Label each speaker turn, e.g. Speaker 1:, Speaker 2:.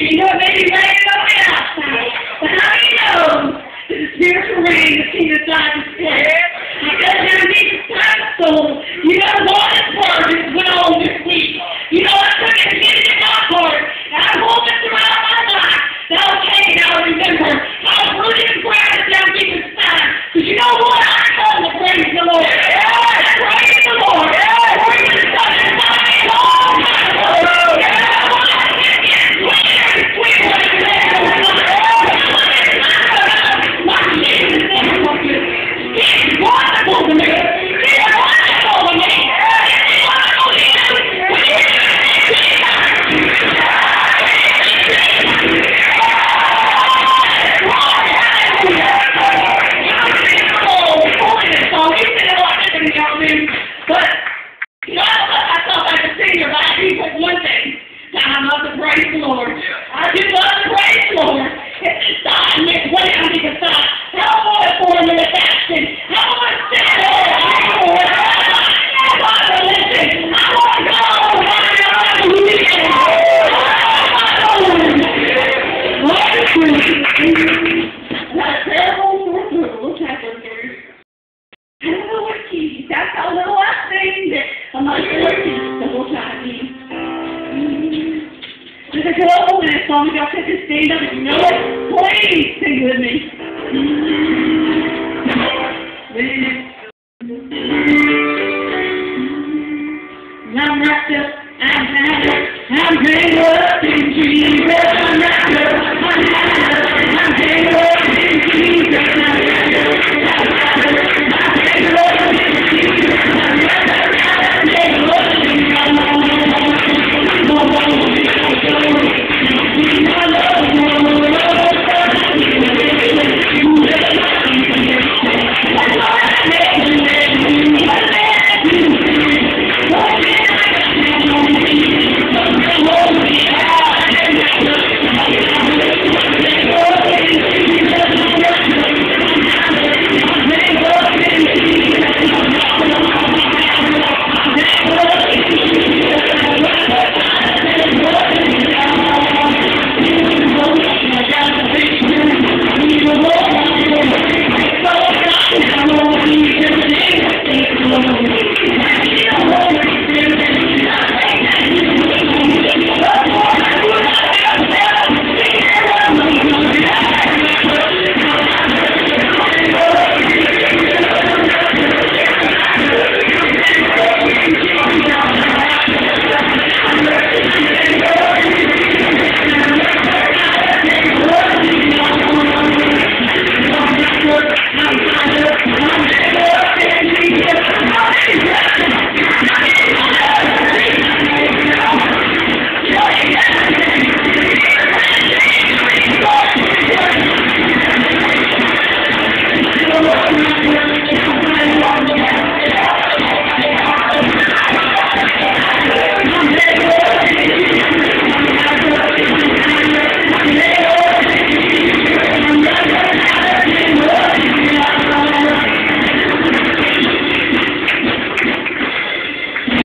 Speaker 1: You know, maybe let it go outside. But how do you know? There's a way to see the dog. keys. That's how little I sing it. I'm like, the whole time. There's a girl in it, so and y'all to just this up and know it. Please sing with me. I'm not just, I'm not, I'm hanging up in dreams. Yeah.